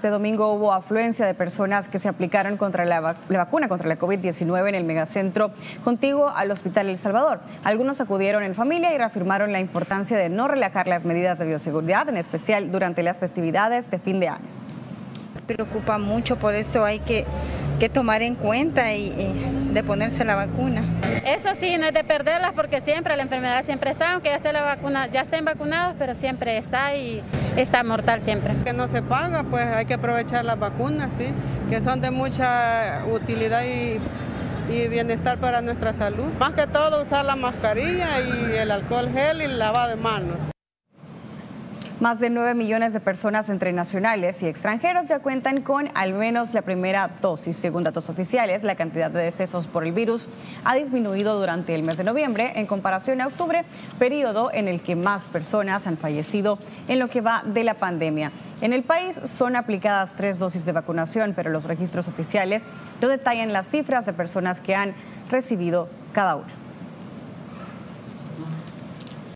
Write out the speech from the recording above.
Este domingo hubo afluencia de personas que se aplicaron contra la, vacuna contra la COVID-19 en el megacentro contiguo al Hospital El Salvador. Algunos acudieron en familia y reafirmaron la importancia de no relajar las medidas de bioseguridad, en especial durante las festividades de fin de año. Preocupa mucho, por eso hay que, tomar en cuenta y, de ponerse la vacuna. Eso sí, no es de perderlas porque siempre la enfermedad siempre está, aunque ya esté la vacuna, ya estén vacunados, pero siempre está y está mortal siempre. Que no se paga, pues hay que aprovechar las vacunas, sí, que son de mucha utilidad y, y bienestar para nuestra salud. Más que todo usar la mascarilla y el alcohol gel y el lavado de manos. Más de 9 millones de personas entre nacionales y extranjeros ya cuentan con al menos la primera dosis. Según datos oficiales, la cantidad de decesos por el virus ha disminuido durante el mes de noviembre en comparación a octubre, periodo en el que más personas han fallecido en lo que va de la pandemia. En el país son aplicadas tres dosis de vacunación, pero los registros oficiales no detallan las cifras de personas que han recibido cada una.